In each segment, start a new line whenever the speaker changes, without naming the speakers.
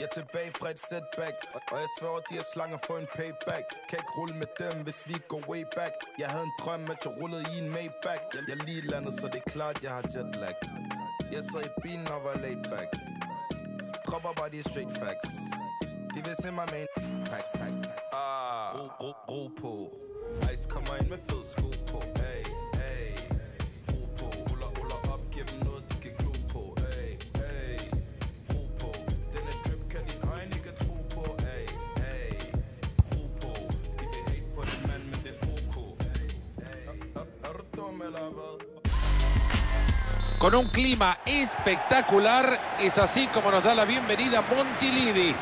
Jeg er tilbage fra et setback Og jeg sværger, de er slanger for en payback. Kan ikke rulle med dem, hvis vi går way back. Jeg havde en drøm, at jeg rullede i en Maybach Jeg, jeg lige landet, så det er klart, jeg har jetlag Jeg sad i bilen og var laid back. Dropper bare de straight facts. De vil se mig med en pack, pack, pack. Ah, ro, ro, ro på Ice kommer ind med fed sko på Ay,
con un clima espectacular. Es así como nos da la bienvenida Montilidi.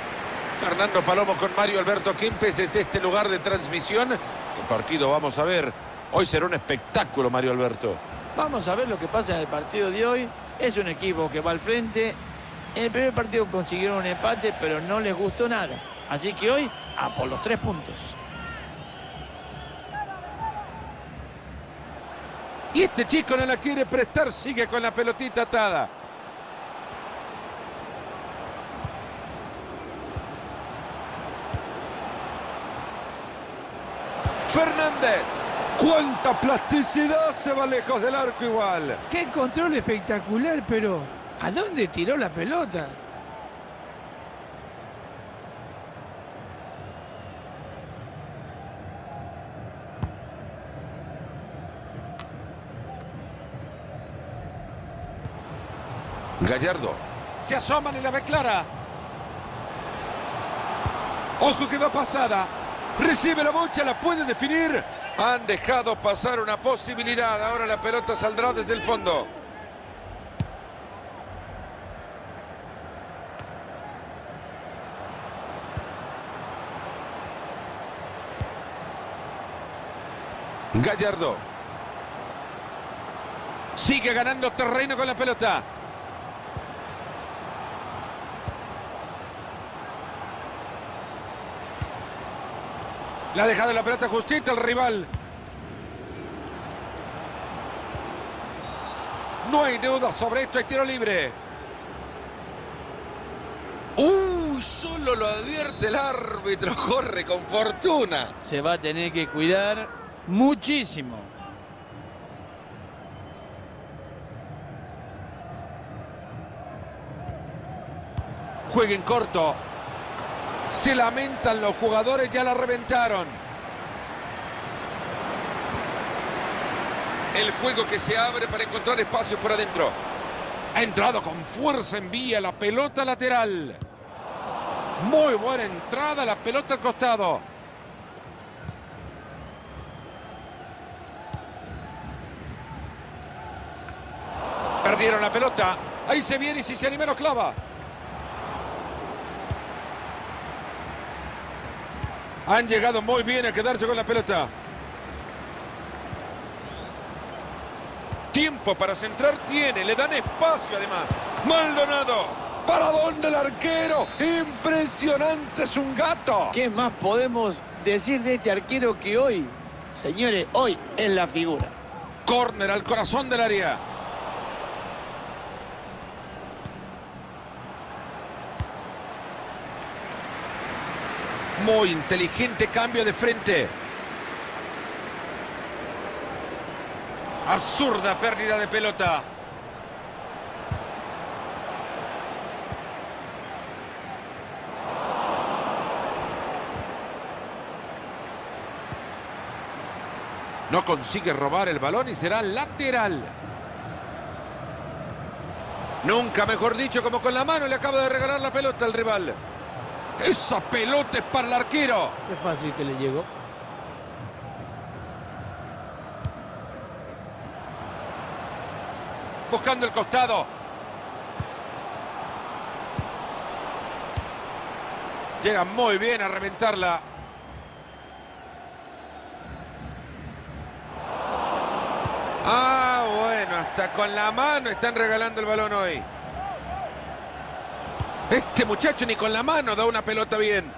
Fernando Palomo con Mario Alberto Kempes desde este lugar de transmisión. El partido vamos a ver. Hoy será un espectáculo, Mario Alberto.
Vamos a ver lo que pasa en el partido de hoy. Es un equipo que va al frente. En el primer partido consiguieron un empate, pero no les gustó nada. Así que hoy, a por los tres puntos.
Y este chico no la quiere prestar, sigue con la pelotita atada. Fernández. ¡Cuánta plasticidad! Se va lejos del arco igual.
Qué control espectacular, pero ¿a dónde tiró la pelota?
Gallardo. Se asoman y la ve clara. Ojo que va pasada. Recibe la bocha, la puede definir. Han dejado pasar una posibilidad. Ahora la pelota saldrá desde el fondo. Gallardo. Sigue ganando terreno con la pelota. Le ha dejado la pelota justita el rival. No hay duda sobre esto, hay tiro libre.
¡Uy! Solo lo advierte el árbitro. Corre con fortuna.
Se va a tener que cuidar muchísimo.
Jueguen corto. Se lamentan los jugadores, ya la reventaron.
El juego que se abre para encontrar espacios por adentro.
Ha entrado con fuerza, envía la pelota lateral. Muy buena entrada, la pelota al costado. Perdieron la pelota. Ahí se viene y si se anima lo clava. Han llegado muy bien a quedarse con la pelota.
Tiempo para centrar tiene. Le dan espacio además. Maldonado.
¿Para dónde el arquero? Impresionante, es un gato.
¿Qué más podemos decir de este arquero que hoy, señores, hoy es la figura?
Córner al corazón del área. Muy inteligente cambio de frente. Absurda pérdida de pelota. No consigue robar el balón y será lateral. Nunca mejor dicho, como con la mano le acaba de regalar la pelota al rival. Esa pelota es para el arquero.
Qué fácil que le llegó.
Buscando el costado. Llega muy bien a reventarla. Ah, bueno, hasta con la mano están regalando el balón hoy. Este muchacho ni con la mano da una pelota bien.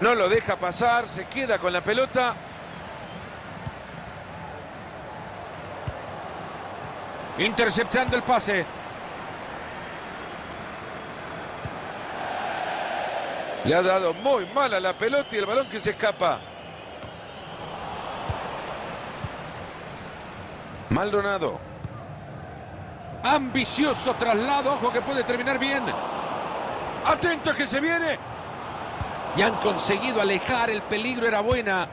No lo deja pasar, se queda con la pelota. Interceptando el pase.
Le ha dado muy mal a la pelota y el balón que se escapa. Maldonado.
Ambicioso traslado. Ojo que puede terminar bien.
Atento que se viene.
Y han conseguido alejar. El peligro era buena.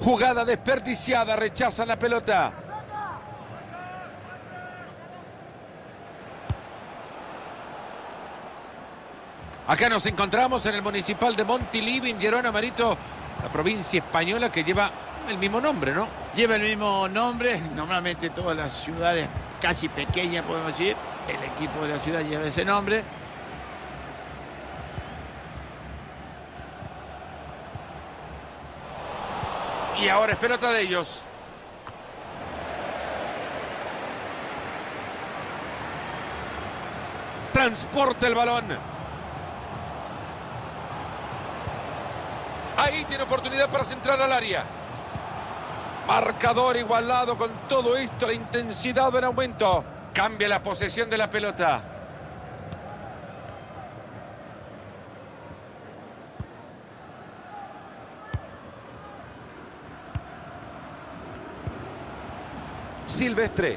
Jugada desperdiciada. Rechazan la pelota. Acá nos encontramos en el municipal de Montilivi, en Gerona Marito, la provincia española que lleva el mismo nombre, ¿no?
Lleva el mismo nombre. Normalmente todas las ciudades casi pequeñas, podemos decir, el equipo de la ciudad lleva ese nombre.
Y ahora es pelota de ellos. Transporta el balón.
Ahí tiene oportunidad para centrar al área.
Marcador igualado con todo esto, la intensidad en aumento. Cambia la posesión de la pelota. Silvestre.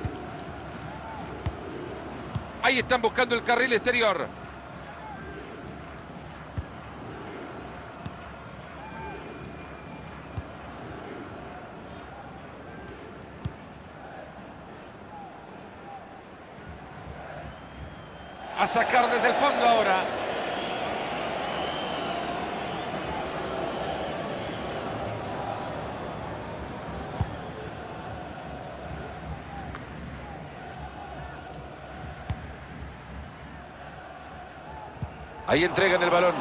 Ahí están buscando el carril exterior. A sacar desde el fondo ahora. Ahí entregan el balón.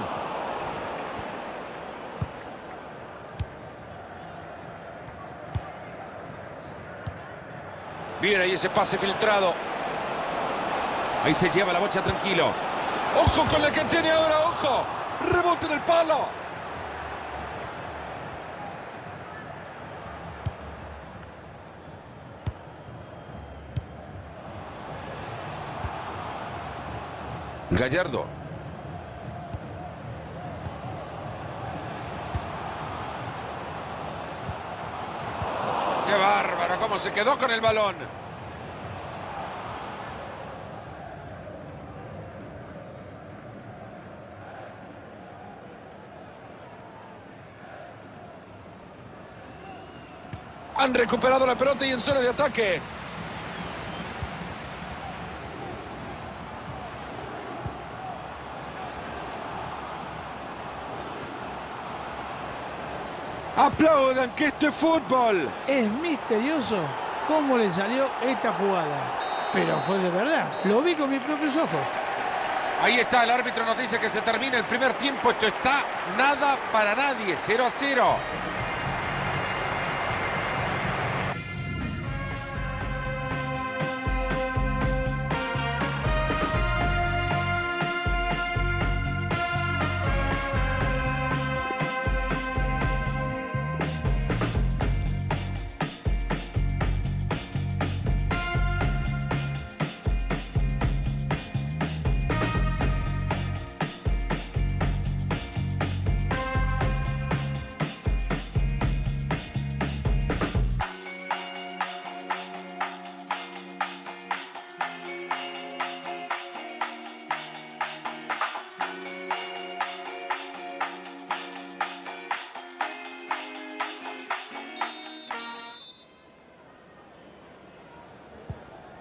Bien, ahí ese pase filtrado. Ahí se lleva la bocha tranquilo. ¡Ojo con la que tiene ahora! ¡Ojo! ¡Rebote en el palo!
Gallardo.
¡Qué bárbaro! ¿Cómo se quedó con el balón? Han recuperado la pelota y en zona de ataque. Aplaudan que esto es fútbol.
Es misterioso cómo le salió esta jugada. Pero fue de verdad. Lo vi con mis propios ojos.
Ahí está, el árbitro nos dice que se termina el primer tiempo. Esto está nada para nadie, 0 a 0.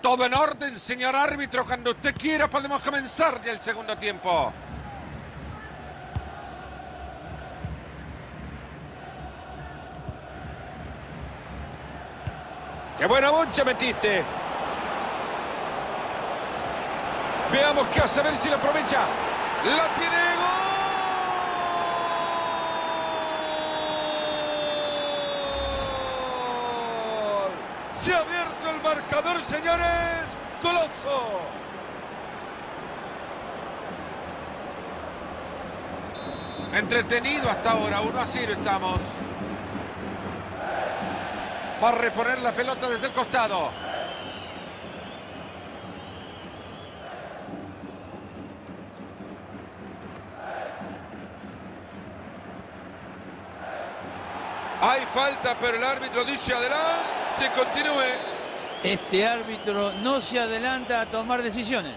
Todo en orden, señor árbitro. Cuando usted quiera podemos comenzar ya el segundo tiempo. ¡Qué buena boncha metiste! Veamos qué hace, a ver si lo aprovecha. ¡La tiene Se ha abierto el marcador, señores. ¡Goloso! Entretenido hasta ahora, 1 a 0 estamos. Va a reponer la pelota desde el costado.
Hay falta, pero el árbitro dice adelante, continúe.
Este árbitro no se adelanta a tomar decisiones.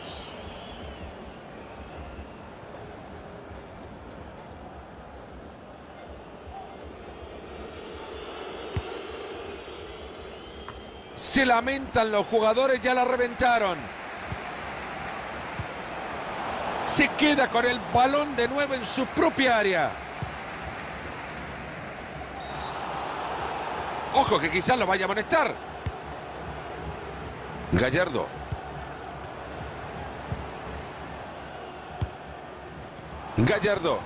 Se lamentan los jugadores, ya la reventaron. Se queda con el balón de nuevo en su propia área. Ojo que quizás lo vaya a amonestar. Gallardo. Gallardo.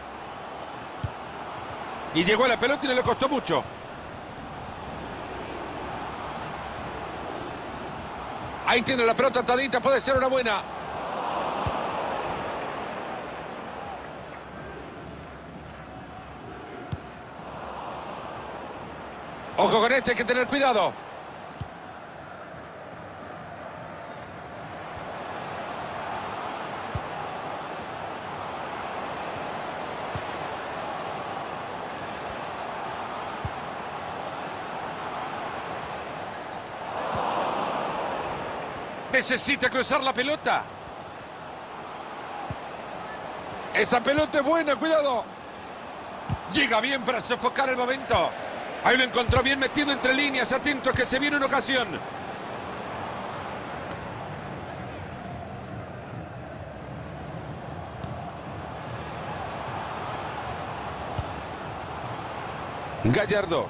Y llegó a la pelota y no le costó mucho. Ahí tiene la pelota atadita, puede ser una buena. Ojo con este, hay que tener cuidado. Necesita cruzar la pelota. Esa pelota es buena, cuidado. Llega bien para sofocar el momento. Ahí lo encontró bien metido entre líneas, atento que se viene una ocasión. Gallardo.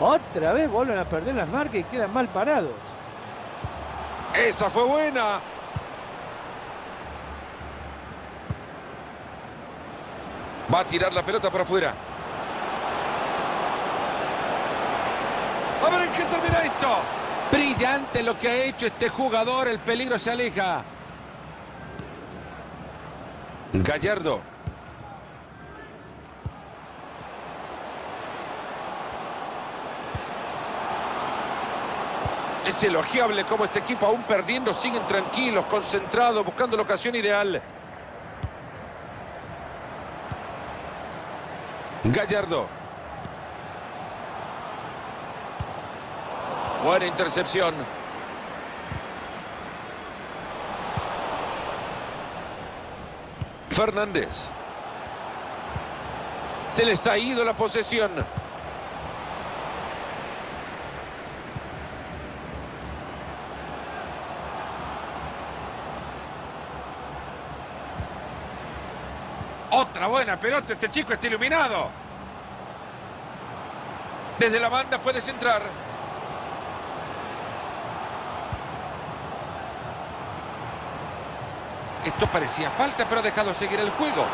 Otra vez vuelven a perder las marcas y quedan mal parados.
Esa fue buena. Va a tirar la pelota para afuera. A ver en qué termina esto. Brillante lo que ha hecho este jugador. El peligro se aleja. Gallardo. Es elogiable como este equipo aún perdiendo siguen tranquilos, concentrados, buscando la ocasión ideal. Gallardo. Buena intercepción. Fernández. Se les ha ido la posesión. Otra buena pelota, este chico está iluminado. Desde la banda puedes entrar. Esto parecía falta, pero ha dejado seguir el juego.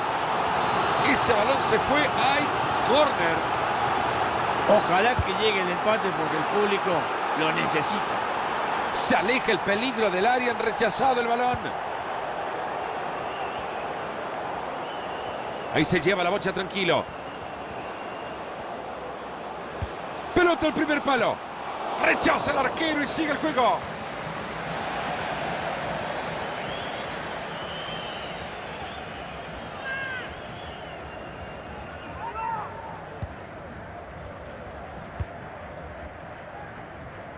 Ese balón se fue. ¡Ay! Corner.
Ojalá que llegue el empate porque el público lo necesita.
Se aleja el peligro del área. Han rechazado el balón. Ahí se lleva la bocha tranquilo. Pelota al primer palo. Rechaza el arquero y sigue el juego.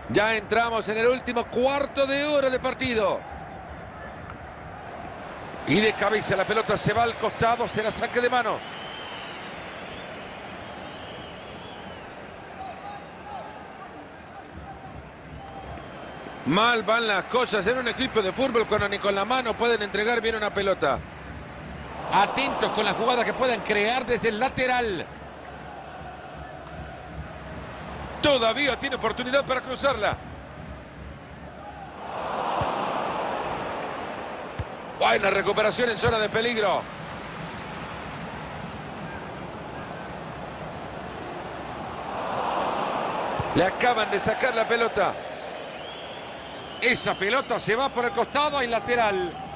Ya entramos en el último cuarto de hora de partido. Y de cabeza la pelota se va al costado, será saque de manos. Mal van las cosas en un equipo de fútbol cuando ni con la mano pueden entregar bien una pelota. Atentos con la jugada que puedan crear desde el lateral. Todavía tiene oportunidad para cruzarla. Buena recuperación en zona de peligro. Le acaban de sacar la pelota. Esa pelota se va por el costado y lateral.